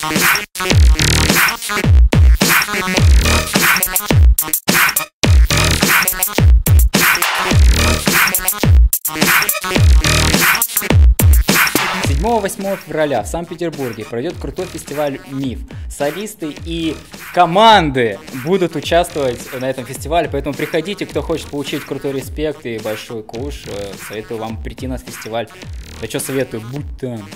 7-8 февраля в Санкт-Петербурге пройдет крутой фестиваль «Миф». Солисты и команды будут участвовать на этом фестивале, поэтому приходите, кто хочет получить крутой респект и большой куш, э, советую вам прийти на фестиваль. Да что советую, будь там.